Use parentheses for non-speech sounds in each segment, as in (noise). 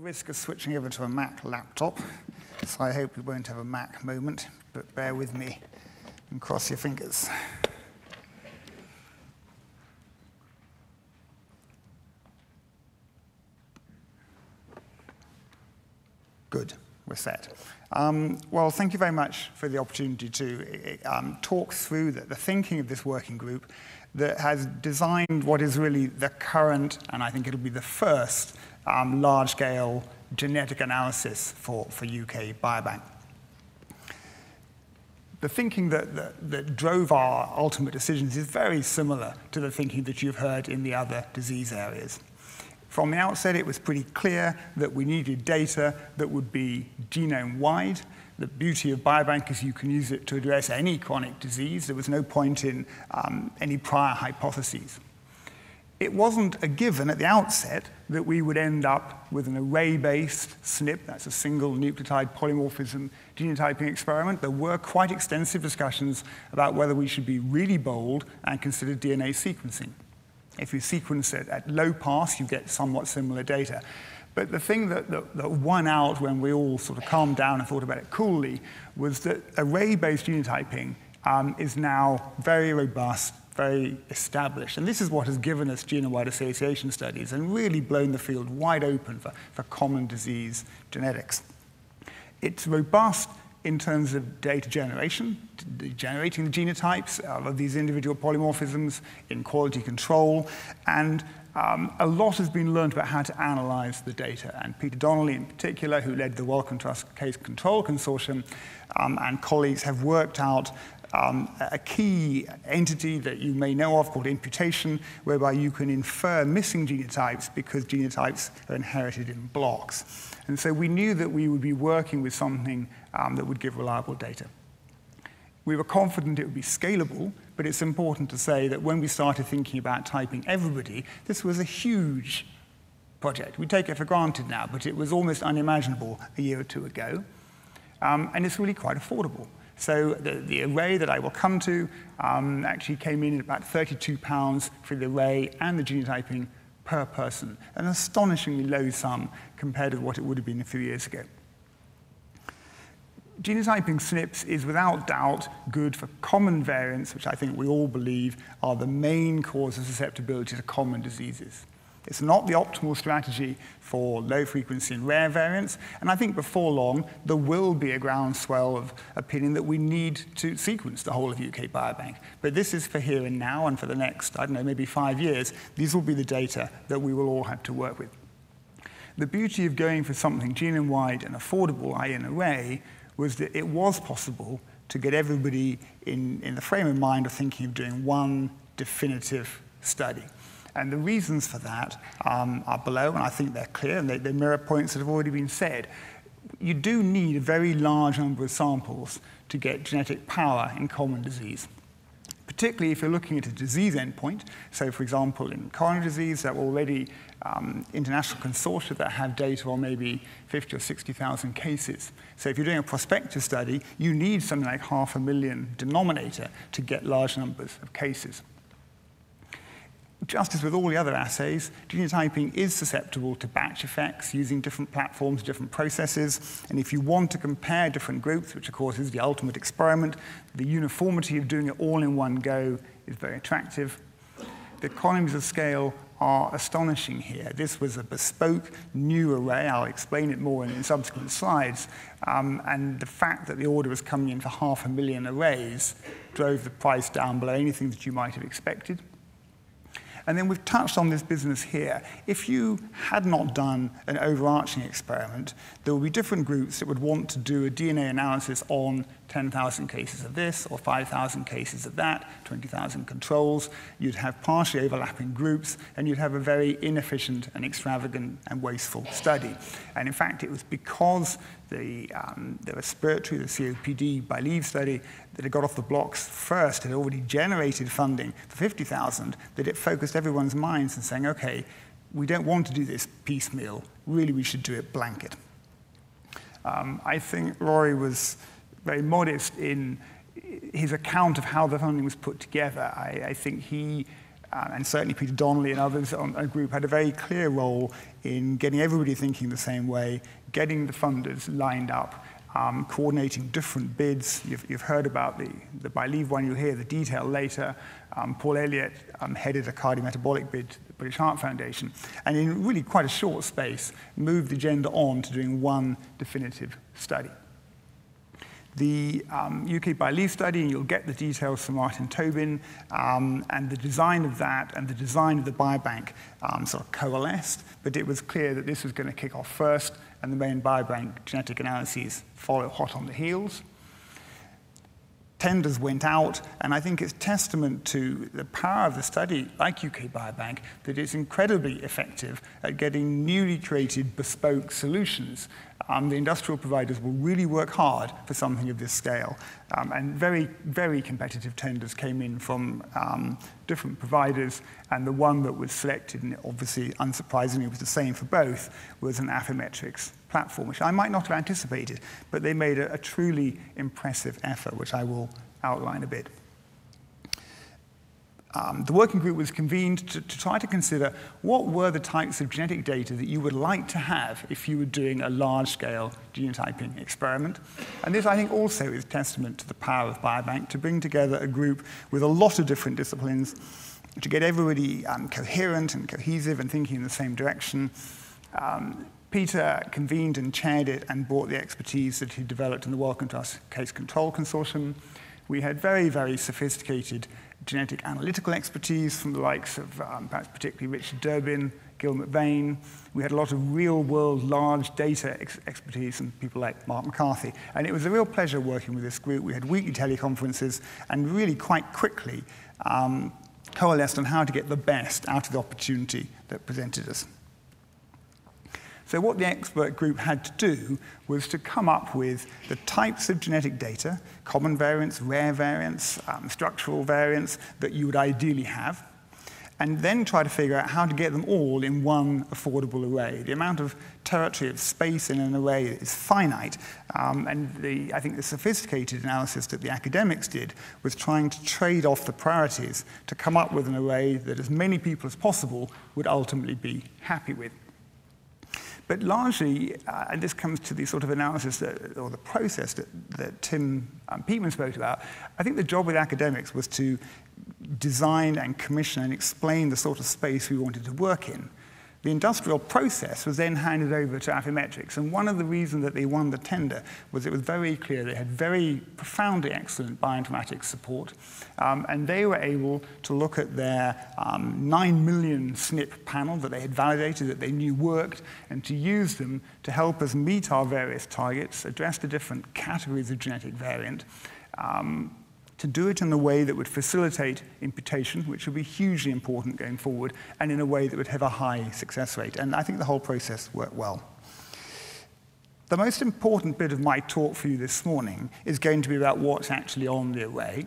risk of switching over to a Mac laptop, so I hope we won't have a Mac moment, but bear with me and cross your fingers. Good, we're set. Um, well, thank you very much for the opportunity to um, talk through the, the, thinking of this working group that has designed what is really the current, and I think it'll be the first, um, large-scale genetic analysis for, for UK Biobank. The thinking that, that, that drove our ultimate decisions is very similar to the thinking that you've heard in the other disease areas. From the outset, it was pretty clear that we needed data that would be genome-wide. The beauty of Biobank is you can use it to address any chronic disease. There was no point in um, any prior hypotheses. It wasn't a given at the outset that we would end up with an array-based SNP, that's a single nucleotide polymorphism genotyping experiment. There were quite extensive discussions about whether we should be really bold and consider DNA sequencing. If you sequence it at low pass, you get somewhat similar data. But the thing that, that, that, won out when we all sort of calmed down and thought about it coolly was that array-based genotyping um, is now very robust, very established. And this is what has given us genome-wide association studies and really blown the field wide open for, for common disease genetics. It's robust in terms of data generation, generating the genotypes of these individual polymorphisms in quality control, and um, a lot has been learned about how to analyze the data. And Peter Donnelly, in particular, who led the Wellcome Trust Case Control Consortium, um, and colleagues have worked out um, a key entity that you may know of called imputation, whereby you can infer missing genotypes because genotypes are inherited in blocks. And so we knew that we would be working with something um, that would give reliable data. We were confident it would be scalable, but it's important to say that when we started thinking about typing everybody, this was a huge project. We take it for granted now, but it was almost unimaginable a year or two ago. Um, and it's really quite affordable. So the, the array that I will come to um, actually came in at about 32 pounds for the array and the genotyping per person, an astonishingly low sum compared to what it would have been a few years ago. Genotyping SNPs is without doubt good for common variants, which I think we all believe are the main cause of susceptibility to common diseases. It's not the optimal strategy for low frequency and rare variants. And I think before long, there will be a groundswell of opinion that we need to sequence the whole of UK Biobank. But this is for here and now, and for the next, I don't know, maybe five years, these will be the data that we will all have to work with. The beauty of going for something genome-wide and affordable, i.e. an array, was that it was possible to get everybody in, in the frame of mind of thinking of doing one definitive study. And the reasons for that um, are below, and I think they're clear, and they, they mirror points that have already been said. You do need a very large number of samples to get genetic power in common disease particularly if you're looking at a disease endpoint. So, for example, in coronary disease, there are already um, international consortia that have data on maybe 50 or 60,000 cases. So if you're doing a prospective study, you need something like half a million denominator to get large numbers of cases just as with all the other assays, genotyping is susceptible to batch effects using different platforms, different processes. And if you want to compare different groups, which of course is the ultimate experiment, the uniformity of doing it all in one go is very attractive. The economies of scale are astonishing here. This was a bespoke new array. I'll explain it more in, in subsequent slides. Um, and the fact that the order was coming in for half a million arrays drove the price down below anything that you might have expected. And then we've touched on this business here. If you had not done an overarching experiment, there would be different groups that would want to do a DNA analysis on 10,000 cases of this or 5,000 cases of that, 20,000 controls. You'd have partially overlapping groups, and you'd have a very inefficient and extravagant and wasteful study. And in fact, it was because the, um, the respiratory, the COPD BiLEVE study that had got off the blocks first had already generated funding for 50,000 that it focused everyone's minds and saying, okay, we don't want to do this piecemeal. Really, we should do it blanket. Um, I think Rory was very modest in his account of how the funding was put together. I, I think he uh, and certainly Peter Donnelly and others on a group had a very clear role in getting everybody thinking the same way, getting the funders lined up, um, coordinating different bids. You've, you've heard about the, the BiLEVE one, you'll hear the detail later. Um, Paul Elliott um, headed a cardiometabolic bid to the British Heart Foundation, and in really quite a short space, moved the agenda on to doing one definitive study. the um, UK by Leaf study, and you'll get the details from Martin Tobin, um, and the design of that and the design of the biobank um, sort of coalesced, but it was clear that this was going to kick off first, and the main biobank genetic analyses follow hot on the heels. Tenders went out, and I think it's testament to the power of the study, like UK Biobank, that it's incredibly effective at getting newly created bespoke solutions. Um, the industrial providers will really work hard for something of this scale. Um, and very, very competitive tenders came in from um, different providers, and the one that was selected, and obviously unsurprisingly was the same for both, was an Affymetrix platform, which I might not have anticipated, but they made a, a truly impressive effort, which I will outline a bit. Um, the working group was convened to, to, try to consider what were the types of genetic data that you would like to have if you were doing a large-scale genotyping experiment. And this, I think, also is testament to the power of Biobank to bring together a group with a lot of different disciplines to get everybody um, coherent and cohesive and thinking in the same direction. Um, Peter convened and chaired it and brought the expertise that he developed in the Wellcome Trust Case Control Consortium. We had very, very sophisticated genetic analytical expertise from the likes of um, perhaps particularly Richard Durbin, Gil McVean. We had a lot of real-world large data ex expertise from people like Mark McCarthy. And it was a real pleasure working with this group. We had weekly teleconferences and really quite quickly um, coalesced on how to get the best out of the opportunity that presented us. So what the expert group had to do was to come up with the types of genetic data, common variants, rare variants, um, structural variants that you would ideally have, and then try to figure out how to get them all in one affordable array. The amount of territory of space in an array is finite, um, and the, I think the sophisticated analysis that the academics did was trying to trade off the priorities to come up with an array that as many people as possible would ultimately be happy with. But largely, uh, and this comes to the sort of analysis that, or the process that, that Tim um, Peakman spoke about, I think the job with academics was to design and commission and explain the sort of space we wanted to work in. The industrial process was then handed over to Affymetrix, and one of the reasons that they won the tender was it was very clear they had very profoundly excellent bioinformatics support, um, and they were able to look at their um, 9 million SNP panel that they had validated, that they knew worked, and to use them to help us meet our various targets, address the different categories of genetic variant, um, to do it in a way that would facilitate imputation, which would be hugely important going forward, and in a way that would have a high success rate. And I think the whole process worked well. The most important bit of my talk for you this morning is going to be about what's actually on the array.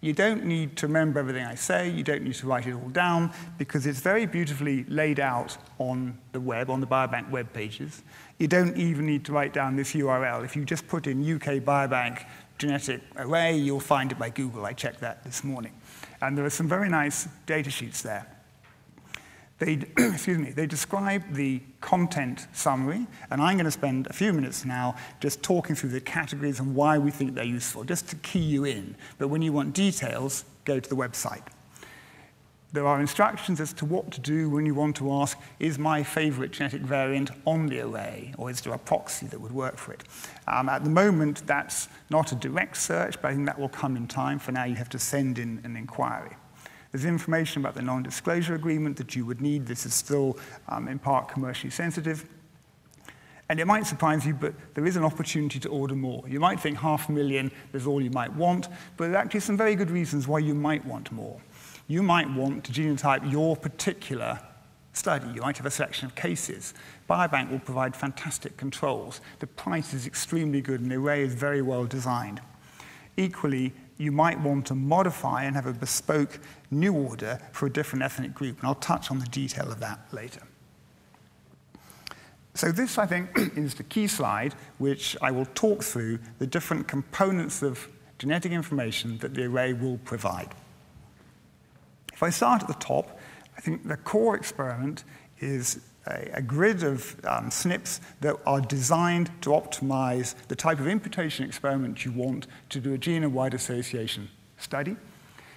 You don't need to remember everything I say. You don't need to write it all down because it's very beautifully laid out on the web, on the Biobank web pages. You don't even need to write down this URL. If you just put in UK Biobank genetic array, you'll find it by Google. I checked that this morning. And there are some very nice data sheets there. They, (clears throat) excuse me, they describe the content summary, and I'm going to spend a few minutes now just talking through the categories and why we think they're useful, just to key you in. But when you want details, go to the website. There are instructions as to what to do when you want to ask, is my favorite genetic variant on the array, or is there a proxy that would work for it? Um, at the moment, that's not a direct search, but I think that will come in time. For now, you have to send in an inquiry. There's information about the non-disclosure agreement that you would need. This is still, um, in part, commercially sensitive. And it might surprise you, but there is an opportunity to order more. You might think half a million is all you might want, but there are actually some very good reasons why you might want more you might want to genotype your particular study. You might have a selection of cases. Biobank will provide fantastic controls. The price is extremely good and the array is very well designed. Equally, you might want to modify and have a bespoke new order for a different ethnic group, and I'll touch on the detail of that later. So this, I think, (clears throat) is the key slide, which I will talk through the different components of genetic information that the array will provide. If I start at the top, I think the core experiment is a, a grid of um, SNPs that are designed to optimize the type of imputation experiment you want to do a genome-wide association study.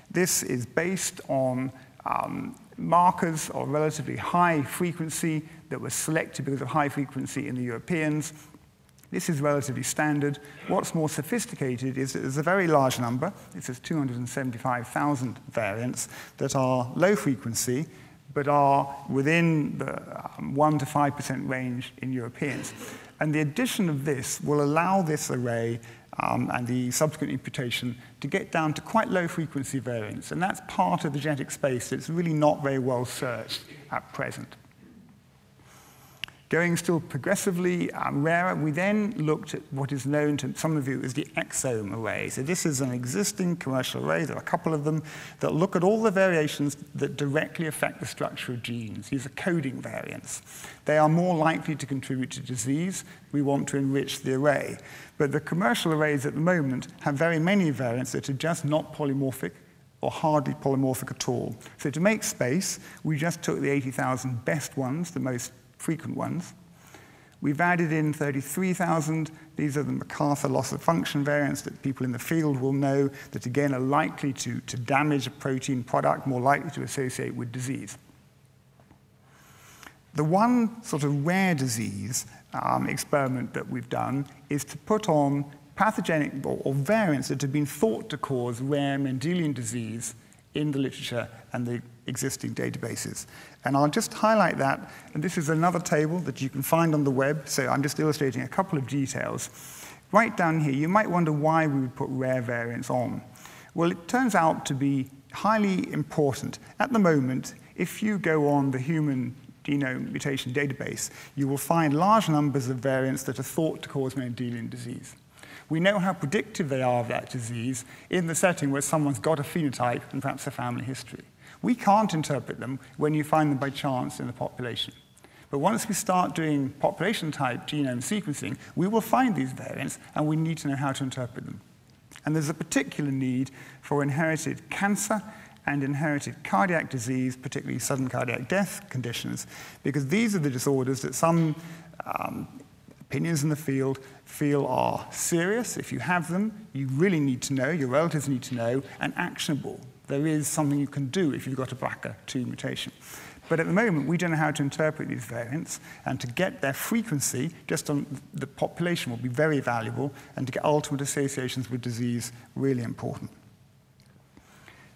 This is based on um, markers of relatively high frequency that were selected because of high frequency in the Europeans. This is relatively standard. What's more sophisticated is that there's a very large number, it says 275,000 variants, that are low frequency, but are within the um, 1 to 5% range in Europeans. And the addition of this will allow this array um, and the subsequent imputation to get down to quite low frequency variants. And that's part of the genetic space that's really not very well searched at present. Going still progressively um, rarer, we then looked at what is known to some of you as the exome array. So this is an existing commercial array, there are a couple of them, that look at all the variations that directly affect the structure of genes. These are coding variants. They are more likely to contribute to disease. We want to enrich the array. But the commercial arrays at the moment have very many variants that are just not polymorphic or hardly polymorphic at all. So to make space, we just took the 80,000 best ones, the most frequent ones. We've added in 33,000. These are the MacArthur loss of function variants that people in the field will know that, again, are likely to, to damage a protein product, more likely to associate with disease. The one sort of rare disease um, experiment that we've done is to put on pathogenic or, or variants that have been thought to cause rare Mendelian disease in the literature and the existing databases. And I'll just highlight that. And this is another table that you can find on the web. So I'm just illustrating a couple of details. Right down here, you might wonder why we would put rare variants on. Well, it turns out to be highly important. At the moment, if you go on the human genome mutation database, you will find large numbers of variants that are thought to cause Mendelian disease. We know how predictive they are of that disease in the setting where someone's got a phenotype and perhaps a family history. We can't interpret them when you find them by chance in the population. But once we start doing population type genome sequencing, we will find these variants and we need to know how to interpret them. And there's a particular need for inherited cancer and inherited cardiac disease, particularly sudden cardiac death conditions, because these are the disorders that some um, opinions in the field feel are serious. If you have them, you really need to know, your relatives need to know, and actionable there is something you can do if you've got a BRCA2 mutation. But at the moment, we don't know how to interpret these variants, and to get their frequency just on the population will be very valuable, and to get ultimate associations with disease, really important.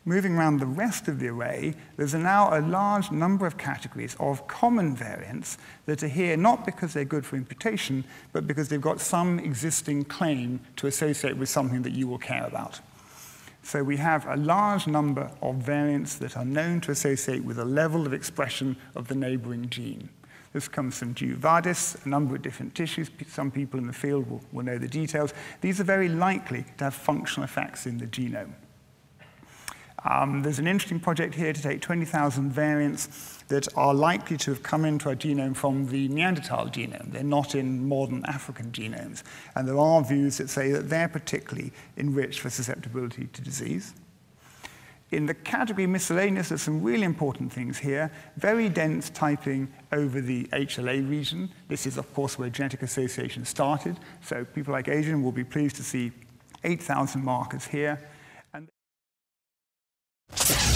Moving around the rest of the array, there's now a large number of categories of common variants that are here not because they're good for imputation, but because they've got some existing claim to associate with something that you will care about. So we have a large number of variants that are known to associate with a level of expression of the neighboring gene. This comes from Giovadis, a number of different tissues. Some people in the field will, will know the details. These are very likely to have functional effects in the genome. Um, there's an interesting project here to take 20,000 variants that are likely to have come into our genome from the Neanderthal genome. They're not in modern African genomes. And there are views that say that they're particularly enriched for susceptibility to disease. In the category miscellaneous, there's some really important things here. Very dense typing over the HLA region. This is, of course, where genetic association started. So people like Adrian will be pleased to see 8,000 markers here. And